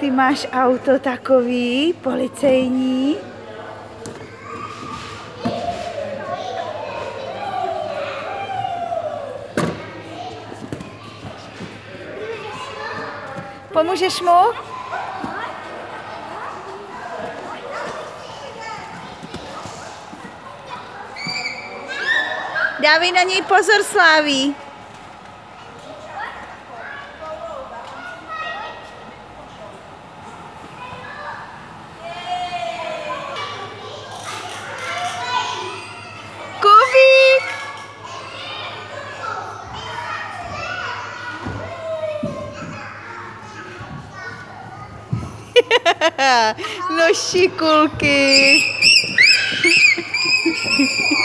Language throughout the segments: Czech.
Ty máš auto takový, policejní. Pomůžeš mu? Dávej na něj pozor, Sláví. no šikulky.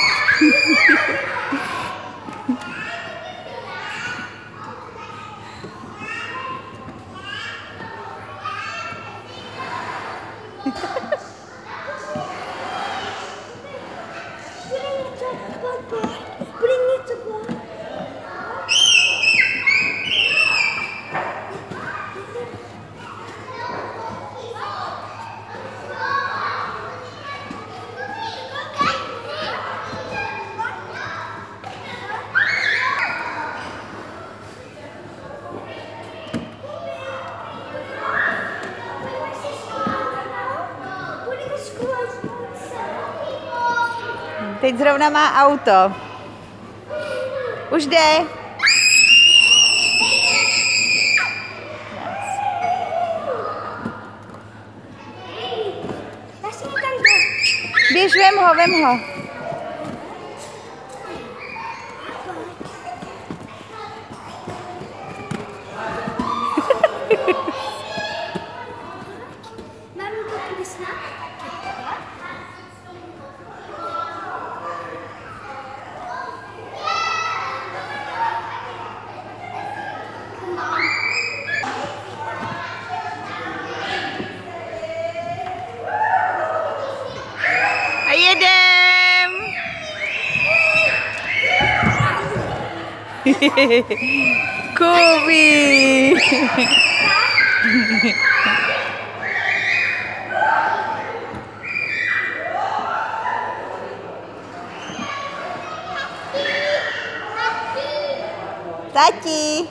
Teď zrovna má auto. Už jde. Běž, vem ho, vem ho. Mám to tady snad? A jedem. Kubi. Tati.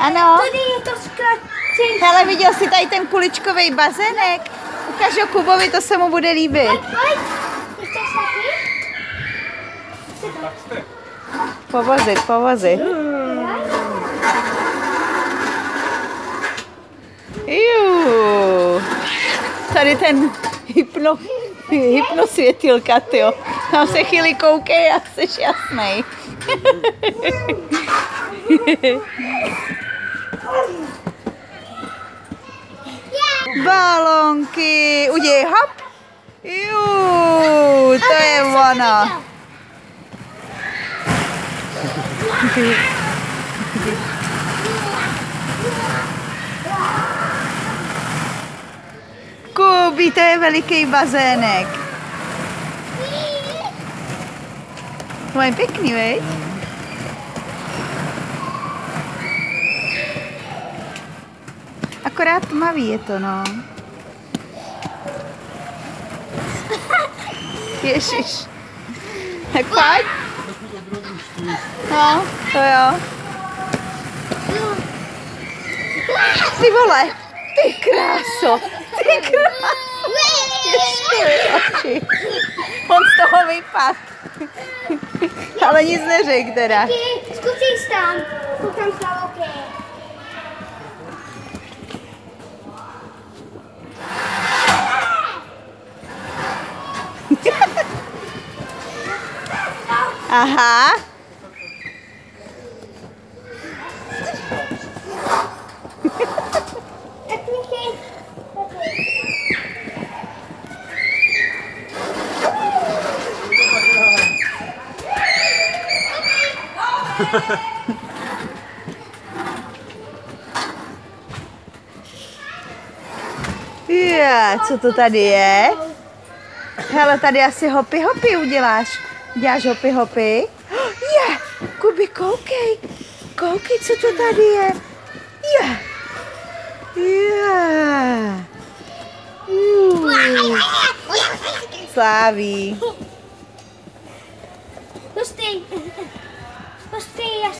Ano. Tady je to zkrácení. Hele, viděl jsi tady ten kuličkový bazének? Ukaž ho Kubovi, to se mu bude líbit. Pojď. Povozit, povozit. Jú. Tady ten hypno, hypnosvětilka, tyjo. Tam se chvíli koukej a jsi jasnej. Balonky. Udělej hop. Jú, to je ono. Kubi, to je veliký bazének. To je pěkný, veď? Akorát tmavý je to, no. Ježiš. Tak pojď. No, to jo. Ty vole, ty kráso, ty kráso. Oči. On z toho vypad. Ale nic neřekl teda. Zkusíš tam. Koukám s Aha. Je, co to tady je? Hele, tady asi hopy hopy uděláš. Děláš hopy hopy? Je, Kubi, koukej. Koukej, co to tady je. Je. Je. Uh. Sláví. Pustý, já